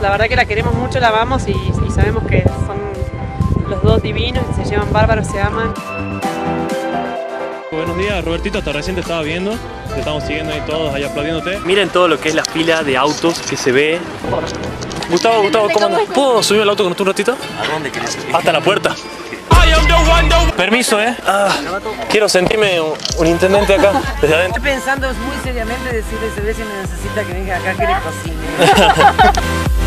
la verdad que la queremos mucho, la amamos y, y sabemos que son los dos divinos, se llevan bárbaros, se aman. Buenos días, Robertito, hasta recién te estaba viendo, te estamos siguiendo ahí todos, ahí aplaudiéndote. Miren todo lo que es la fila de autos que se ve. Gustavo, Gustavo, ¿cómo andas? ¿Puedo subir al auto con usted un ratito? ¿A dónde querés ir? Hasta la puerta. Permiso, ¿eh? Ah, quiero sentirme un, un intendente acá, desde adentro. Estoy pensando muy seriamente decirle a ese si me necesita que venga acá que le cocine.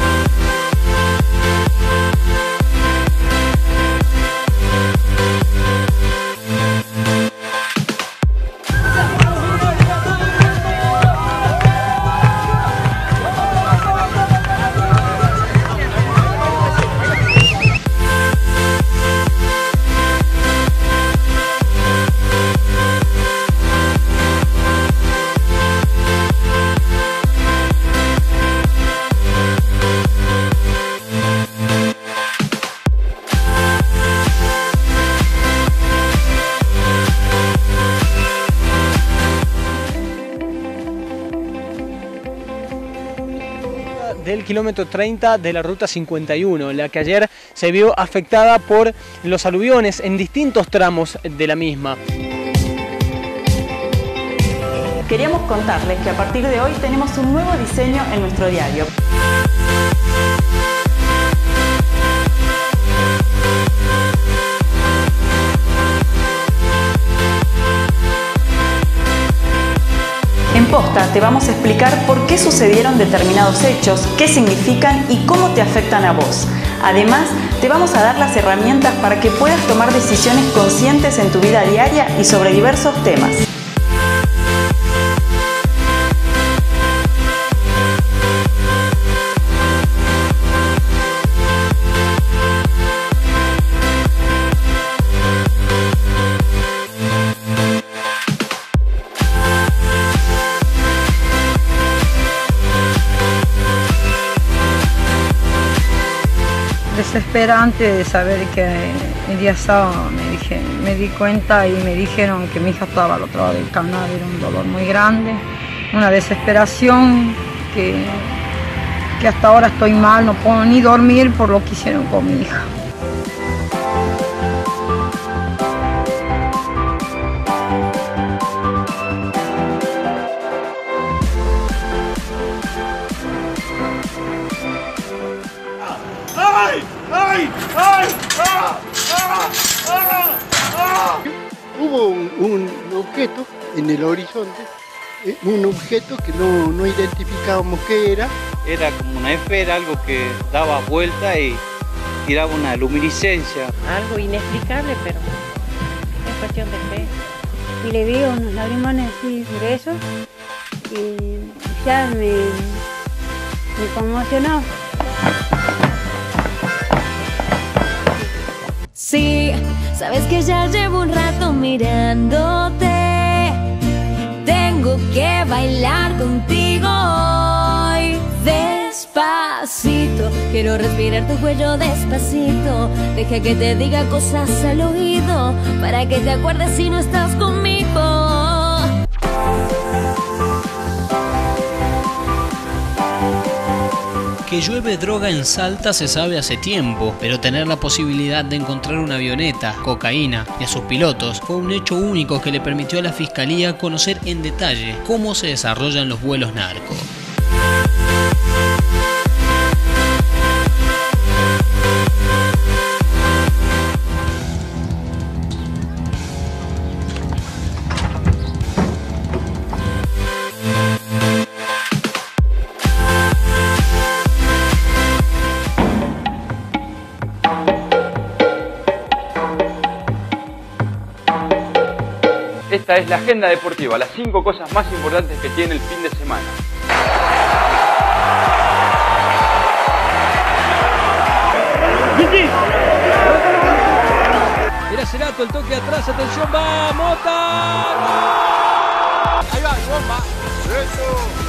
del kilómetro 30 de la ruta 51, la que ayer se vio afectada por los aluviones en distintos tramos de la misma. Queríamos contarles que a partir de hoy tenemos un nuevo diseño en nuestro diario. Posta te vamos a explicar por qué sucedieron determinados hechos, qué significan y cómo te afectan a vos. Además, te vamos a dar las herramientas para que puedas tomar decisiones conscientes en tu vida diaria y sobre diversos temas. Desesperante de saber que el día sábado me, me di cuenta y me dijeron que mi hija estaba al otro lado del canal, era un dolor muy grande, una desesperación que, que hasta ahora estoy mal, no puedo ni dormir por lo que hicieron con mi hija. ¡Ay! ¡Ay! ¡Ay! ¡Ah! ¡Ah! ¡Ah! ¡Ah! Hubo un, un objeto en el horizonte, eh, un objeto que no, no identificábamos qué era. Era como una esfera, algo que daba vuelta y tiraba una luminiscencia. Algo inexplicable, pero es cuestión de fe. Y le vi unos lagrimones así gruesos y ya me, me conmocionó. Sí, sabes que ya llevo un rato mirándote. Tengo que bailar contigo hoy. Despacito, quiero respirar tu cuello despacito. Deja que te diga cosas al oído para que te acuerdes si no estás conmigo. Que llueve droga en Salta se sabe hace tiempo, pero tener la posibilidad de encontrar una avioneta, cocaína y a sus pilotos fue un hecho único que le permitió a la fiscalía conocer en detalle cómo se desarrollan los vuelos narcos. Esta es la agenda deportiva, las cinco cosas más importantes que tiene el fin de semana. Era Cerato el toque atrás, atención, va Mota. Ahí va, bomba. Eso.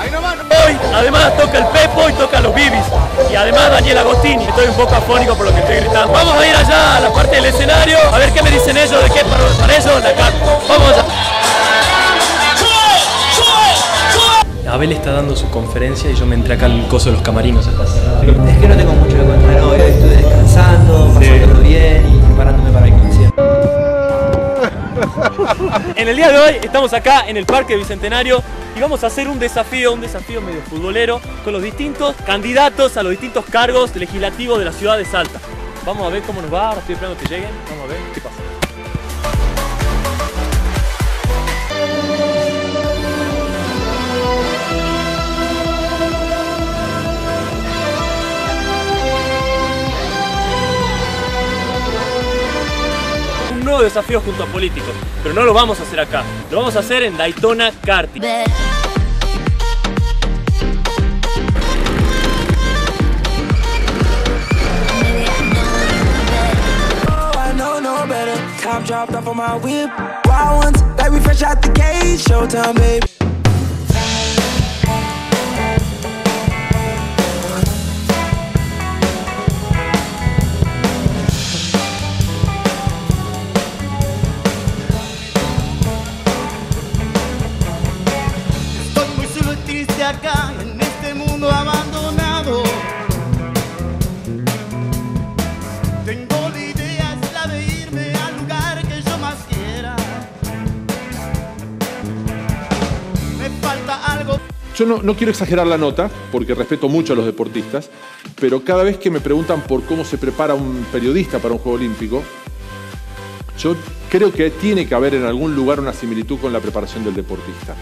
Ahí nomás. Hoy, además, toca el Pepo y toca los Bibis. Y además Daniel Agostini. Estoy un poco afónico por lo que estoy gritando. Vamos a ir allá a la parte del escenario a ver qué me dicen ellos, de qué Abel está dando su conferencia y yo me entré acá al coso de los camarinos. Es que no tengo mucho que contar hoy, estuve descansando, pasándolo bien y preparándome para el concierto. En el día de hoy estamos acá en el Parque Bicentenario y vamos a hacer un desafío, un desafío medio futbolero con los distintos candidatos a los distintos cargos legislativos de la ciudad de Salta. Vamos a ver cómo nos va, ahora estoy esperando que lleguen, vamos a ver qué pasa. Nuevo desafío junto a políticos, pero no lo vamos a hacer acá, lo vamos a hacer en Daytona Karting. Top dropped off on my whip. Wild ones, like we fresh out the cage. Showtime, baby. En este mundo abandonado. Tengo la idea, de irme al lugar que yo más quiera. Me falta algo. Yo no, no quiero exagerar la nota, porque respeto mucho a los deportistas, pero cada vez que me preguntan por cómo se prepara un periodista para un Juego Olímpico, yo creo que tiene que haber en algún lugar una similitud con la preparación del deportista.